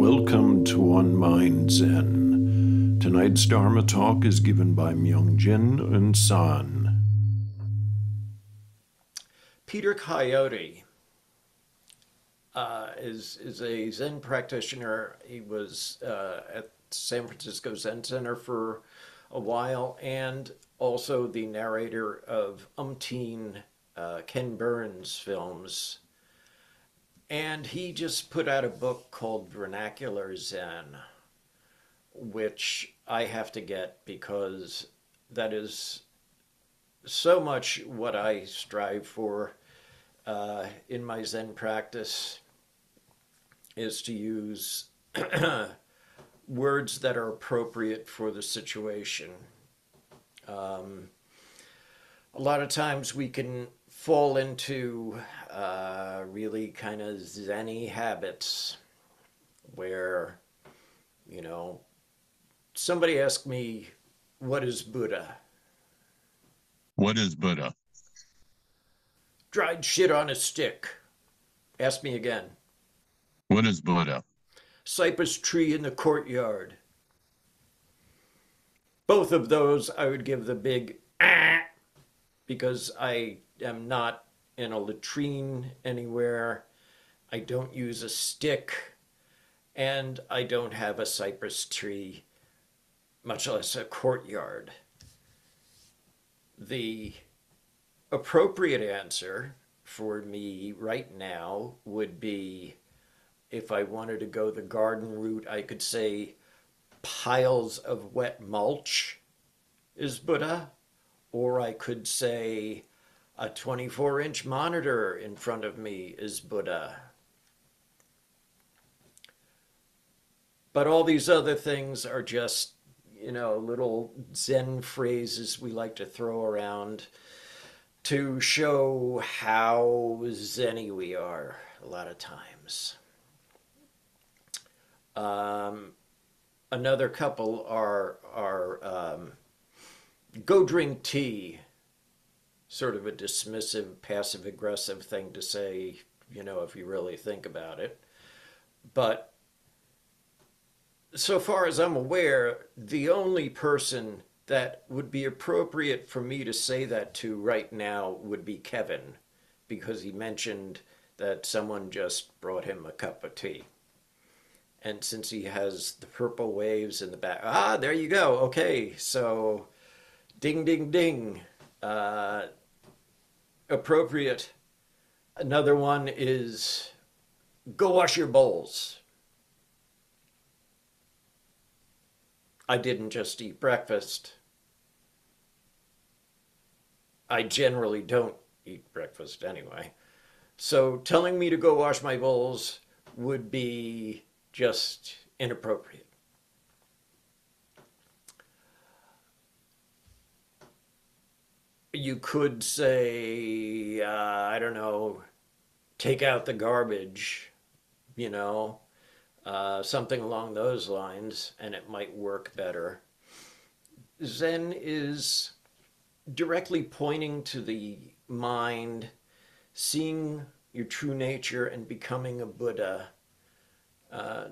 Welcome to One Mind Zen. Tonight's Dharma talk is given by Myung Jin and San. Peter Coyote uh, is is a Zen practitioner. He was uh, at San Francisco Zen Center for a while, and also the narrator of umpteen uh, Ken Burns films. And he just put out a book called Vernacular Zen, which I have to get because that is so much what I strive for uh, in my Zen practice is to use words that are appropriate for the situation. Um, a lot of times we can fall into uh, really kind of zenny habits where, you know, somebody asked me, What is Buddha? What is Buddha? Dried shit on a stick. Ask me again. What is Buddha? Cypress tree in the courtyard. Both of those I would give the big ah, because I am not in a latrine anywhere. I don't use a stick, and I don't have a cypress tree, much less a courtyard. The appropriate answer for me right now would be if I wanted to go the garden route, I could say piles of wet mulch is Buddha, or I could say a 24 inch monitor in front of me is Buddha. But all these other things are just, you know, little Zen phrases we like to throw around to show how zenny we are a lot of times. Um, another couple are are um, go drink tea, sort of a dismissive, passive aggressive thing to say, you know, if you really think about it. But so far as I'm aware, the only person that would be appropriate for me to say that to right now would be Kevin, because he mentioned that someone just brought him a cup of tea. And since he has the purple waves in the back, ah, there you go. Okay, so ding, ding, ding. Uh, appropriate. Another one is go wash your bowls. I didn't just eat breakfast. I generally don't eat breakfast anyway. So telling me to go wash my bowls would be just inappropriate. You could say, uh, I don't know, take out the garbage, you know, uh, something along those lines, and it might work better. Zen is directly pointing to the mind, seeing your true nature, and becoming a Buddha. Uh,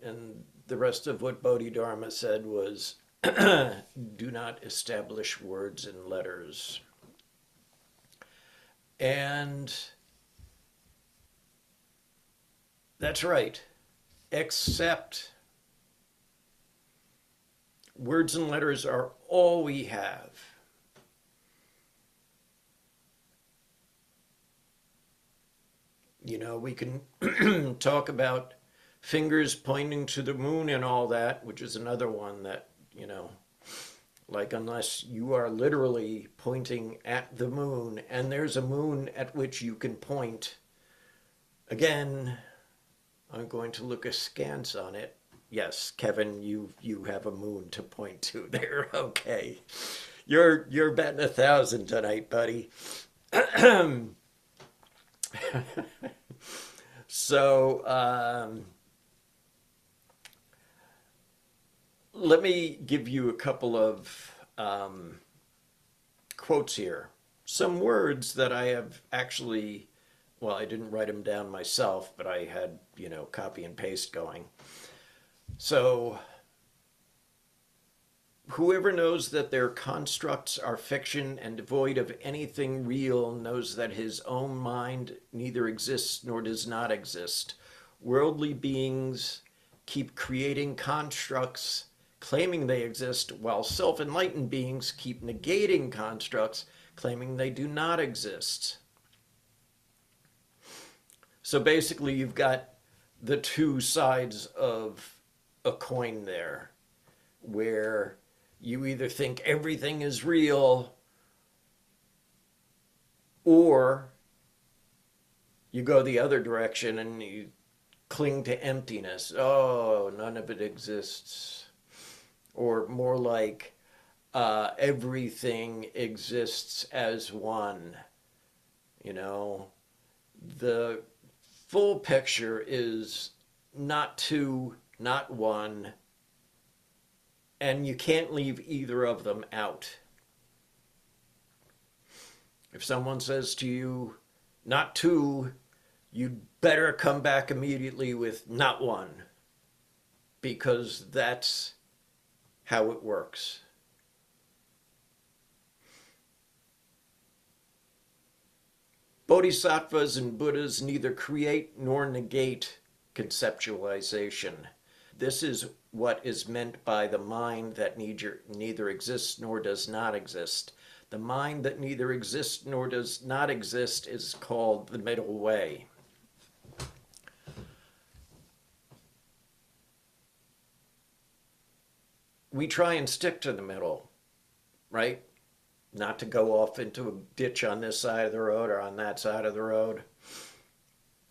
and the rest of what Bodhidharma said was do not establish words and letters. And that's right, except words and letters are all we have. You know, we can talk about fingers pointing to the moon and all that, which is another one that, you know, like unless you are literally pointing at the moon and there's a moon at which you can point, again, I'm going to look askance on it. Yes, Kevin, you you have a moon to point to there. Okay. You're you're betting a thousand tonight, buddy. so um, let me give you a couple of um, quotes here. some words that I have actually, well, I didn't write them down myself, but I had, you know, copy and paste going. So, whoever knows that their constructs are fiction and devoid of anything real knows that his own mind neither exists nor does not exist. Worldly beings keep creating constructs claiming they exist, while self enlightened beings keep negating constructs claiming they do not exist. So basically, you've got the two sides of a coin there, where you either think everything is real or you go the other direction and you cling to emptiness. Oh, none of it exists. Or more like, uh, everything exists as one. You know, the full picture is not two, not one, and you can't leave either of them out. If someone says to you, not two, you'd better come back immediately with not one, because that's how it works. Bodhisattvas and Buddhas neither create nor negate conceptualization. This is what is meant by the mind that neither, exists nor does not exist. The mind that neither exists nor does not exist is called the middle way. We try and stick to the middle, right? not to go off into a ditch on this side of the road or on that side of the road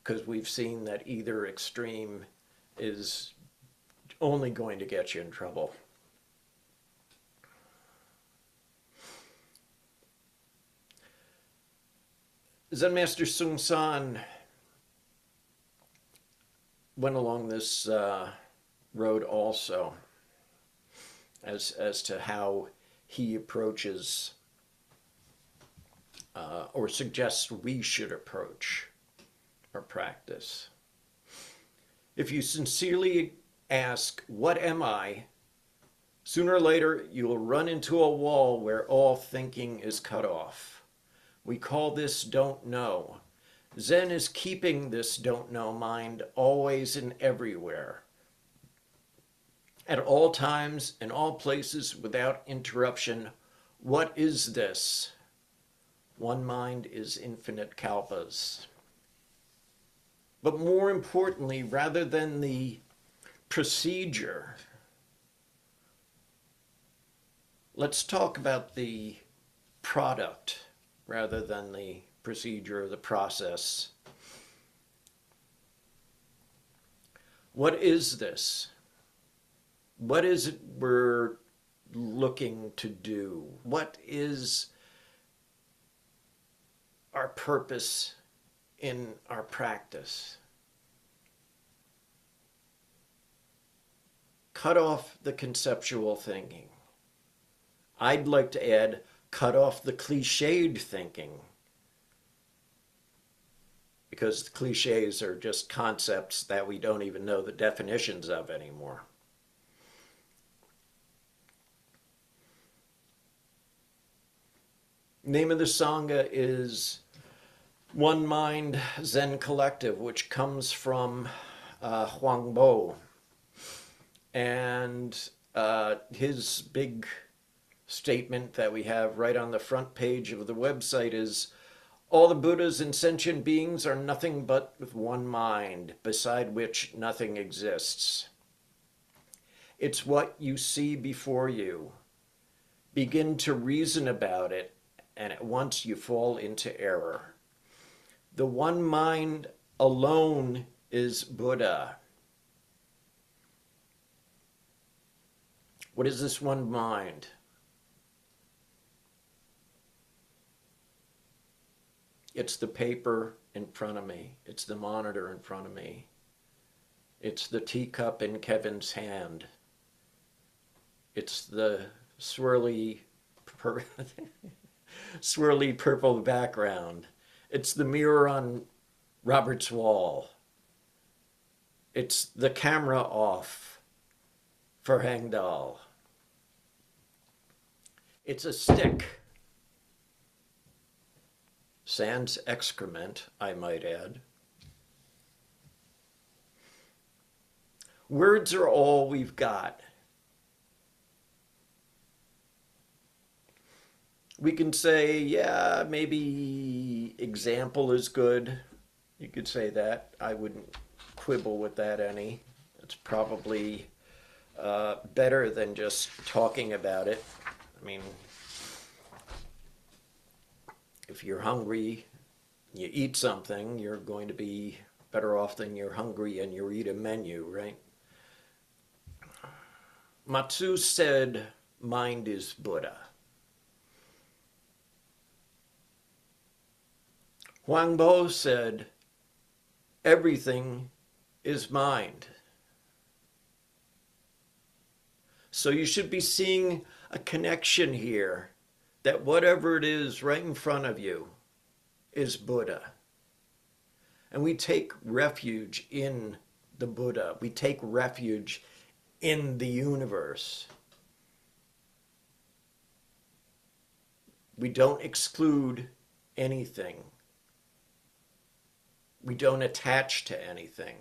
because we've seen that either extreme is only going to get you in trouble. Zen Master Seung Sahn went along this uh, road also as as to how he approaches uh, or suggests we should approach or practice. If you sincerely ask, What am I? sooner or later you will run into a wall where all thinking is cut off. We call this don't know. Zen is keeping this don't know mind always and everywhere. At all times, in all places, without interruption. What is this? One mind is infinite kalpas. But more importantly, rather than the procedure, let's talk about the product rather than the procedure or the process. What is this? What is it we're looking to do? What is our purpose in our practice. Cut off the conceptual thinking. I'd like to add, cut off the cliched thinking. Because the cliches are just concepts that we don't even know the definitions of anymore. Name of the Sangha is one Mind Zen Collective, which comes from uh, Huangbo. And uh, his big statement that we have right on the front page of the website is all the Buddhas and sentient beings are nothing but one mind, beside which nothing exists. It's what you see before you. Begin to reason about it, and at once you fall into error. The one mind alone is Buddha. What is this one mind? It's the paper in front of me. It's the monitor in front of me. It's the teacup in Kevin's hand. It's the swirly. Swirly purple background. It's the mirror on Robert's wall. It's the camera off for Hangdal. It's a stick. Sans excrement, I might add. Words are all we've got. We can say, yeah, maybe example is good. You could say that. I wouldn't quibble with that any. It's probably uh, better than just talking about it. I mean, if you're hungry, you eat something, you're going to be better off than you're hungry and you eat a menu, right? Mazu said, mind is Buddha. Huangbo said, everything is mind. So you should be seeing a connection here that whatever it is right in front of you is Buddha. And we take refuge in the Buddha. We take refuge in the universe. We don't exclude anything. We don't attach to anything.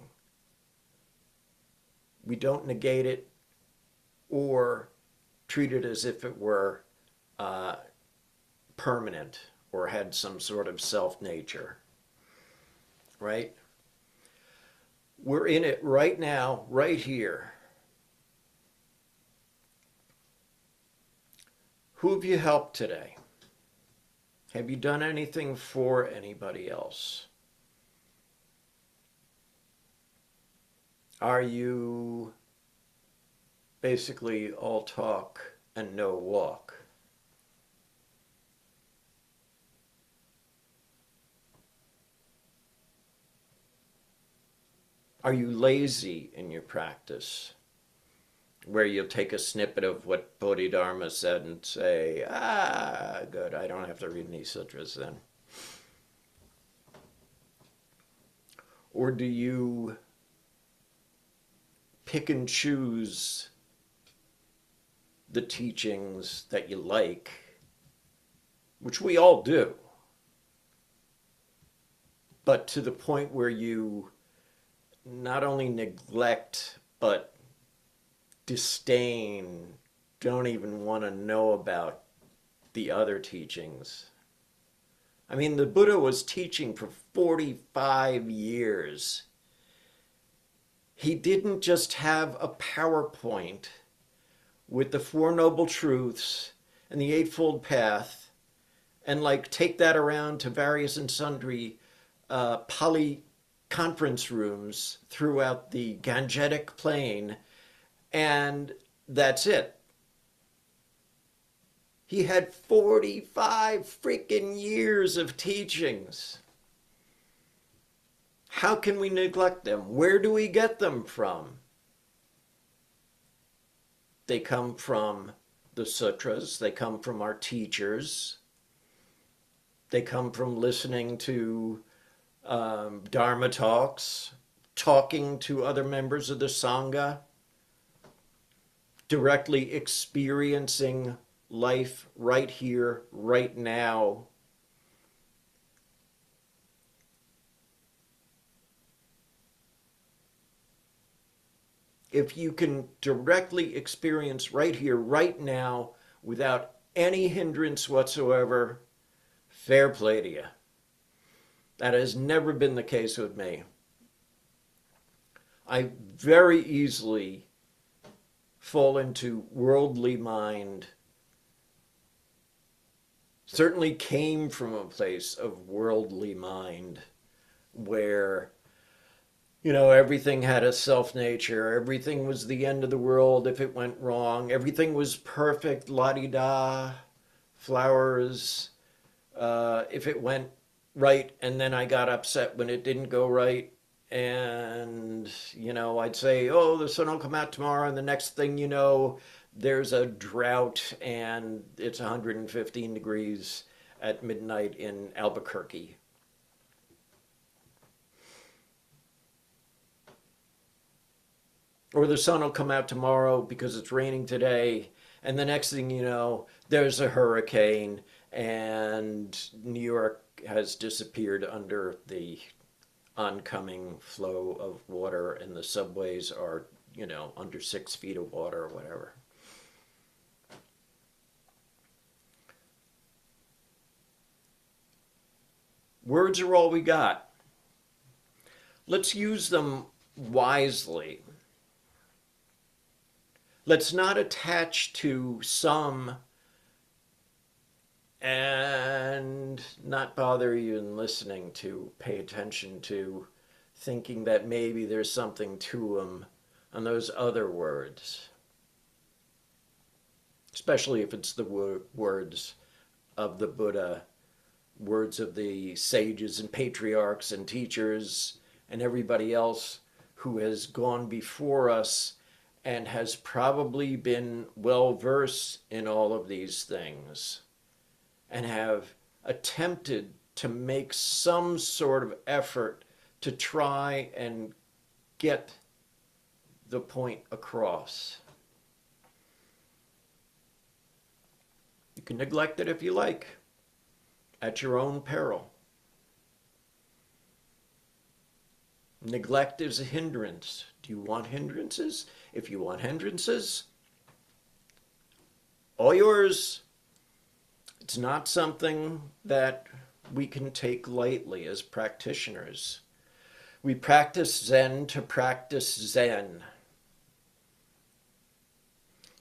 We don't negate it or treat it as if it were uh, permanent or had some sort of self nature. Right? We're in it right now, right here. Who have you helped today? Have you done anything for anybody else? Are you basically all talk and no walk? Are you lazy in your practice? where you'll take a snippet of what Bodhidharma said and say, ah, good, I don't have to read any sutras then. Or do you pick and choose the teachings that you like, which we all do, but to the point where you not only neglect but disdain, don't even want to know about the other teachings. I mean, the Buddha was teaching for 45 years. He didn't just have a PowerPoint with the Four Noble Truths and the Eightfold Path and like take that around to various and sundry uh, Pali conference rooms throughout the Gangetic Plain and that's it. He had 45 freaking years of teachings. How can we neglect them? Where do we get them from? They come from the sutras, they come from our teachers, they come from listening to um, Dharma talks, talking to other members of the Sangha directly experiencing life right here, right now. If you can directly experience right here, right now, without any hindrance whatsoever, fair play to you. That has never been the case with me. I very easily fall into worldly mind certainly came from a place of worldly mind where you know everything had a self nature. Everything was the end of the world if it went wrong. Everything was perfect la di da flowers uh, if it went right. And then i got upset when it didn't go right. And you know i'd say oh the sun will come out tomorrow. And the next thing you know there's a drought and it's 115 degrees at midnight in Albuquerque. Or the sun will come out tomorrow because it's raining today, and the next thing you know, there's a hurricane, and New York has disappeared under the oncoming flow of water, and the subways are, you know, under six feet of water or whatever. Words are all we got. Let's use them wisely. Let's not attach to some and not bother even listening to, pay attention to, thinking that maybe there's something to them on those other words. Especially if it's the wo- words of the Buddha, words of the sages and patriarchs and teachers and everybody else who has gone before us and has probably been well versed in all of these things and have attempted to make some sort of effort to try and get the point across. You can neglect it if you like, at your own peril. Neglect is a hindrance. Do you want hindrances? If you want hindrances, all yours. It's not something that we can take lightly as practitioners. We practice Zen to practice Zen.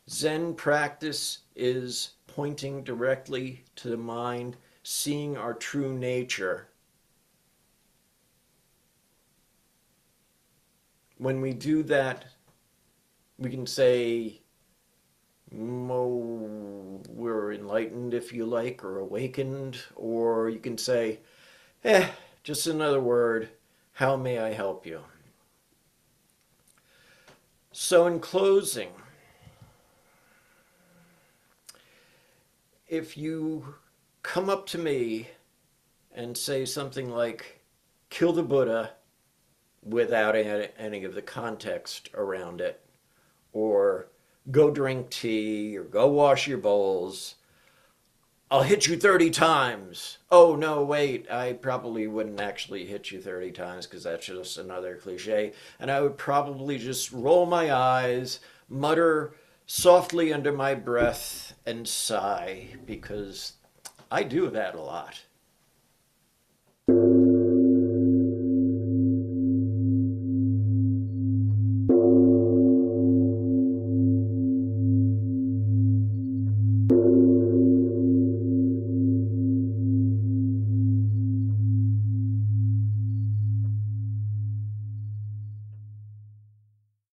Zen practice is pointing directly to the mind, seeing our true nature. When we do that, we can say, oh, we're enlightened, if you like, or awakened, or you can say, eh, just another word, how may I help you? So, in closing, if you come up to me and say something like, kill the Buddha without any of the context around it, or go drink tea, or go wash your bowls, I'll hit you 30 times. Oh, no, wait, I probably wouldn't actually hit you 30 times because that's just another cliche. And I would probably just roll my eyes, mutter softly under my breath, and sigh because I do that a lot.